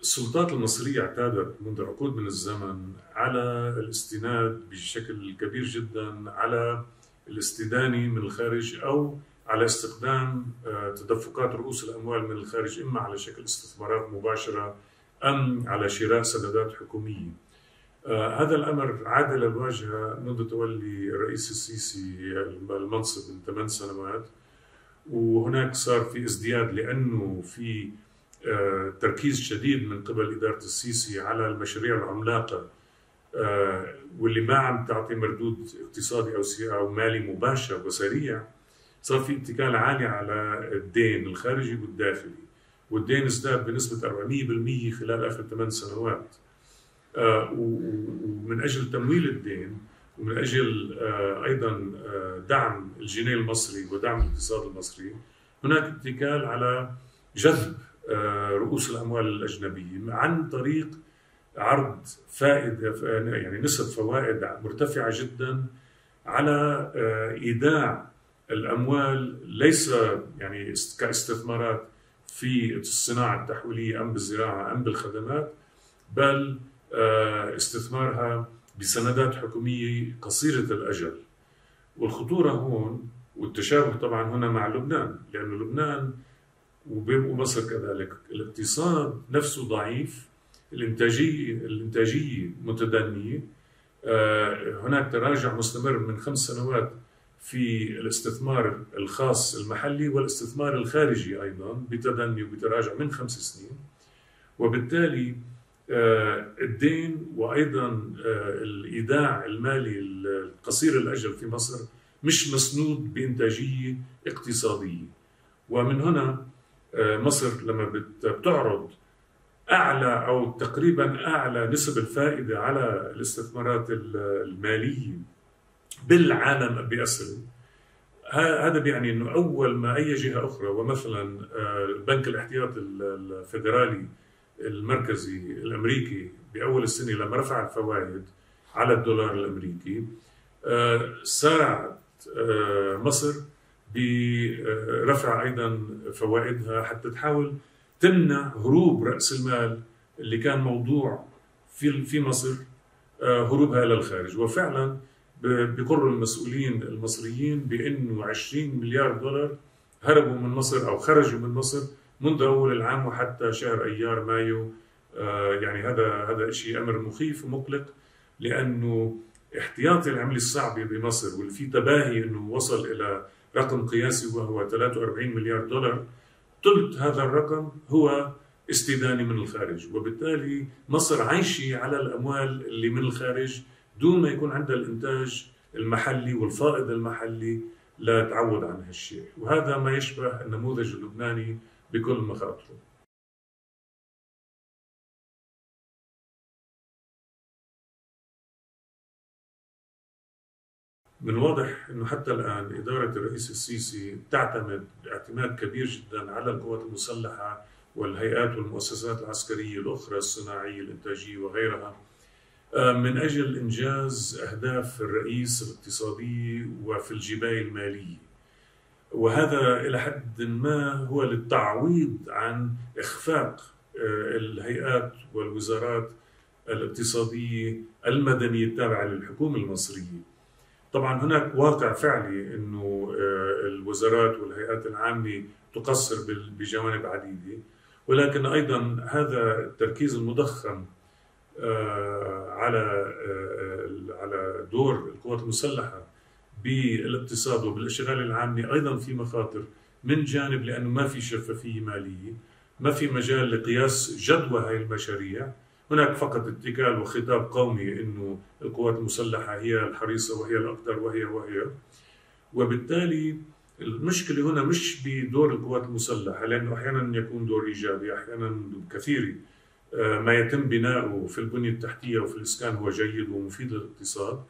السلطات المصرية اعتادت منذ عقود من الزمن على الاستناد بشكل كبير جدا على الاستدانة من الخارج أو على استخدام آه، تدفقات رؤوس الأموال من الخارج إما على شكل استثمارات مباشرة أم على شراء سندات حكومية. آه، هذا الأمر عاد إلى الواجهة منذ تولي الرئيس السيسي المنصب من ثمان سنوات وهناك صار في ازدياد لأنه في آه، تركيز شديد من قبل إدارة السيسي على المشاريع العملاقة آه، واللي ما عم تعطي مردود اقتصادي أو أو مالي مباشر وسريع. صار في اتكال عالي على الدين الخارجي والداخلي والدين ازداد بنسبة 400% خلال آخر ثمان سنوات. آه، ومن أجل تمويل الدين ومن أجل أيضا دعم الجنيه المصري ودعم الاقتصاد المصري هناك اتكال على جذب آه، رؤوس الأموال الاجنبيه عن طريق عرض فائدة يعني نسب فوائد مرتفعة جدا على آه، إيداع الأموال ليس يعني كاستثمارات في الصناعة التحويلية أم بالزراعة أم بالخدمات بل آه، استثمارها بسندات حكومية قصيرة الأجل. والخطورة هون والتشابه طبعا هنا مع لبنان لأن لبنان ومصر كذلك. الاقتصاد نفسه ضعيف الانتاجيه الإنتاجية متدنية. آه، هناك تراجع مستمر من خمس سنوات في الاستثمار الخاص المحلي والاستثمار الخارجي أيضا بتدني وبتراجع من خمس سنين. وبالتالي آه، الدين وأيضا آه، الإيداع المالي القصير الأجل في مصر مش مسنود بإنتاجية اقتصادية. ومن هنا مصر لما بتعرض أعلى أو تقريبا أعلى نسب الفائدة على الاستثمارات المالية بالعالم باسره هذا بيعني إنه أول ما أي جهة أخرى ومثلا آه، البنك الاحتياطي الفيدرالي المركزي الأمريكي بأول السنة لما رفع الفوائد على الدولار الأمريكي آه، سارعت مصر برفع أيضا فوائدها حتى تحاول تمنع هروب رأس المال اللي كان موضوع في في مصر آه، هروبها إلى الخارج. وفعلا بقر المسؤولين المصريين بأنه 20 مليار دولار هربوا من مصر أو خرجوا من مصر منذ أول العام وحتى شهر أيار مايو. آه، يعني هذا هذا شيء أمر مخيف ومقلق لأنه احتياطي العمله الصعبه بمصر واللي في تباهي إنه وصل إلى رقم قياسي وهو 43 مليار دولار ثلث هذا الرقم هو استدانة من الخارج وبالتالي مصر عايشة على الأموال اللي من الخارج دون ما يكون عندها الإنتاج المحلي والفائض المحلي لا تعود عن هالشيء. وهذا ما يشبه النموذج اللبناني بكل مخاطره. من الواضح إنه حتى الآن إدارة الرئيس السيسي تعتمد اعتماد كبير جدا على القوات المسلحة والهيئات والمؤسسات العسكرية الأخرى الصناعية الإنتاجية وغيرها آه، من أجل إنجاز أهداف الرئيس الاقتصاديه وفي الجبايه المالية. وهذا إلى حد ما هو للتعويض عن إخفاق آه، الهيئات والوزارات الاقتصادية المدنية التابعة للحكومة المصرية. طبعا هناك واقع فعلي إنه آه، الوزارات والهيئات العامة تقصر بجوانب عديدة. ولكن أيضا هذا التركيز المضخم آه، على آه، على دور القوات المسلحة بالاقتصاد وبالأشغال العامة أيضا في مخاطر من جانب لأنه ما في شفافية مالية ما في مجال لقياس جدوى هاي المشاريع. هناك فقط اتكال وخطاب قومي إنه القوات المسلحة هي الحريصة وهي الأقدر وهي وهي. وبالتالي المشكلة هنا مش بدور القوات المسلحة لأنه أحيانا يكون دور إيجابي أحيانا كثير آه، ما يتم بناؤه في البنية التحتية وفي الإسكان هو جيد ومفيد للاقتصاد.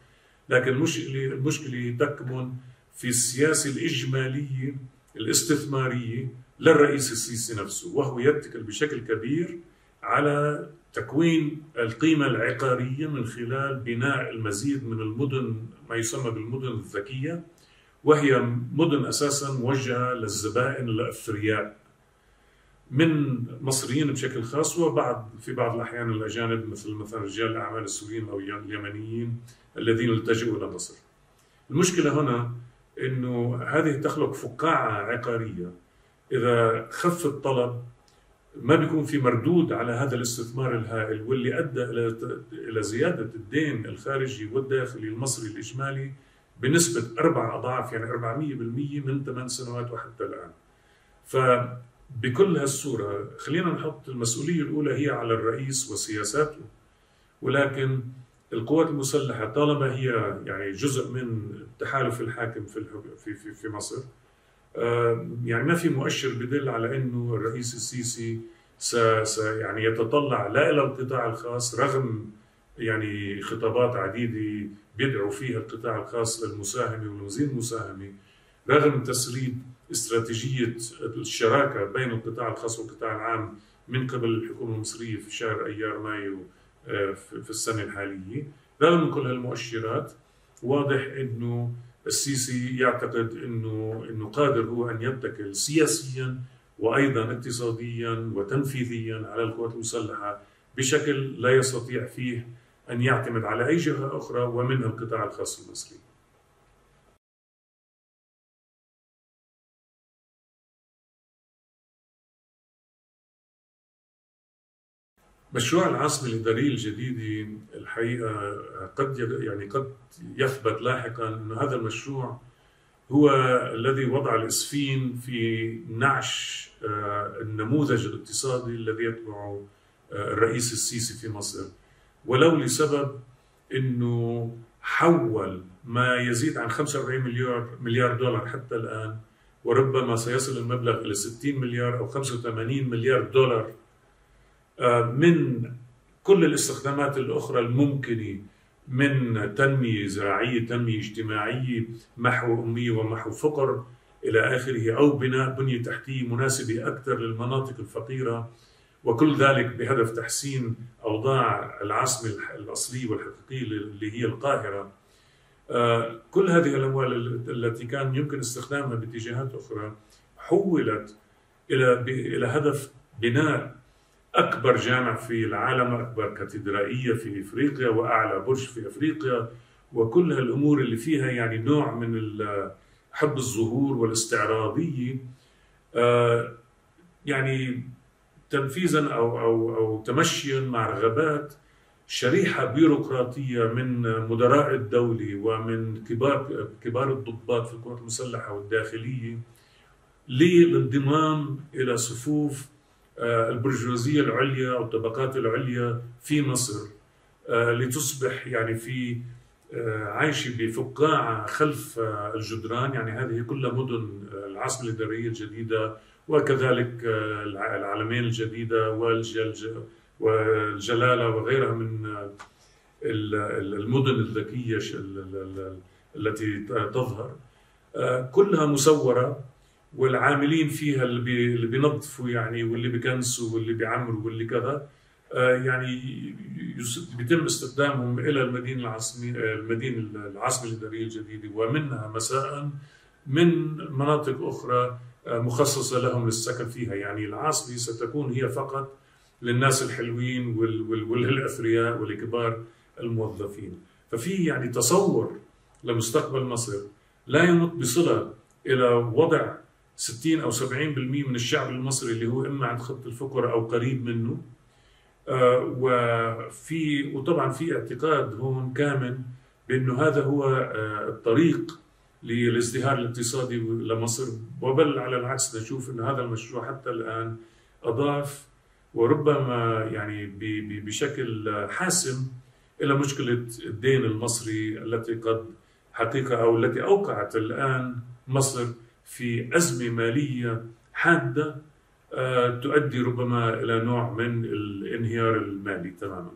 لكن المشكلة المشكلة تكمن في السياسة الإجمالية الاستثمارية للرئيس السيسي نفسه وهو يتكل بشكل كبير على تكوين القيمة العقارية من خلال بناء المزيد من المدن ما يسمى بالمدن الذكية وهي مدن أساسا موجهة للزبائن الأثرياء من مصريين بشكل خاص وبعض في بعض الأحيان الأجانب مثل مثلا رجال الأعمال السوريين أو اليمنيين الذين التجؤوا إلى مصر. المشكلة هنا إنه هذه تخلق فقاعة عقارية إذا خف الطلب ما بيكون في مردود على هذا الاستثمار الهائل واللي أدى إلى إلى زيادة الدين الخارجي والداخلي المصري الإجمالي بنسبة أربع أضعاف يعني 400% من ثمان سنوات وحتى الآن. فبكل هالصورة خلينا نحط المسؤولية الأولى هي على الرئيس وسياساته ولكن القوات المسلحة طالما هي يعني جزء من التحالف الحاكم في في في, في مصر يعني ما في مؤشر بدل على إنه الرئيس السيسي س يعني يتطلع لا إلى القطاع الخاص رغم يعني خطابات عديدة بيدعو فيها القطاع الخاص للمساهمه والمزيد المساهمة رغم تسريب استراتيجية الشراكة بين القطاع الخاص والقطاع العام من قبل الحكومة المصرية في شهر أيار مايو آه، في السنة الحالية. رغم كل هالمؤشرات واضح إنه السيسي يعتقد إنه إنه قادر هو أن يتكل سياسيا وأيضا اقتصاديا وتنفيذيا على القوات المسلحة بشكل لا يستطيع فيه أن يعتمد على أي جهة أخرى ومنها القطاع الخاص المصري. مشروع العاصمة الإدارية الجديدة الحقيقة قد يعني قد يثبت لاحقا أن هذا المشروع هو الذي وضع الإسفين في نعش آه، النموذج الاقتصادي الذي يتبعه آه، الرئيس السيسي في مصر. ولو لسبب أنه حول ما يزيد عن 45 مليار مليار دولار حتى الآن وربما سيصل المبلغ إلى 60 مليار أو 85 مليار دولار من كل الاستخدامات الأخرى الممكنة من تنمية زراعية تنمية اجتماعية محو أمية ومحو فقر إلى آخره أو بناء بنية تحتية مناسبة أكثر للمناطق الفقيرة. وكل ذلك بهدف تحسين أوضاع العاصمة الأصلية والحقيقية اللي هي القاهرة. آه، كل هذه الأموال التي كان يمكن استخدامها باتجاهات أخرى حولت إلى إلى هدف بناء أكبر جامع في العالم أكبر كاتدرائية في إفريقيا وأعلى برج في إفريقيا. وكل هالأمور اللي فيها يعني نوع من حب الظهور والاستعراضية. آه، يعني تنفيذا أو, أو, أو تمشيا مع رغبات شريحة بيروقراطية من مدراء الدولة ومن كبار كبار الضباط في القوات المسلحة والداخلية للانضمام إلى صفوف آه، البرجوازية العليا أو الطبقات العليا في مصر آه، لتصبح يعني في آه، عايشة بفقاعة خلف الجدران. يعني هذه كلها مدن العاصمة الإدارية الجديدة وكذلك العالمين الجديدة والجلالة وغيرها من المدن الذكية التي تظهر. كلها مسورة والعاملين فيها اللي, بي اللي بينظفوا يعني واللي بيكنسوا واللي بيعمروا واللي كذا آه، يعني بيتم استخدامهم إلى المدينة العاصمية المدينة العاصمة الإدارية الجديدة ومنها مساء من مناطق أخرى آه، مخصصة لهم للسكن فيها. يعني العاصمة ستكون هي فقط للناس الحلوين والأثرياء والكبار الموظفين. ففي يعني تصور لمستقبل مصر لا يمت بصلة إلى وضع 60 أو 70% من الشعب المصري اللي هو إما عند خط الفقر أو قريب منه. آه، وفي وطبعا في اعتقاد هون كامل بأنه هذا هو آه، الطريق للازدهار الاقتصادي لمصر. وبل على العكس نشوف انه هذا المشروع حتى الآن أضاف وربما يعني بشكل حاسم إلى مشكلة الدين المصري التي قد حقيقة أو التي أوقعت الآن مصر في أزمة مالية حادة آه، تؤدي ربما إلى نوع من الانهيار المالي تماما.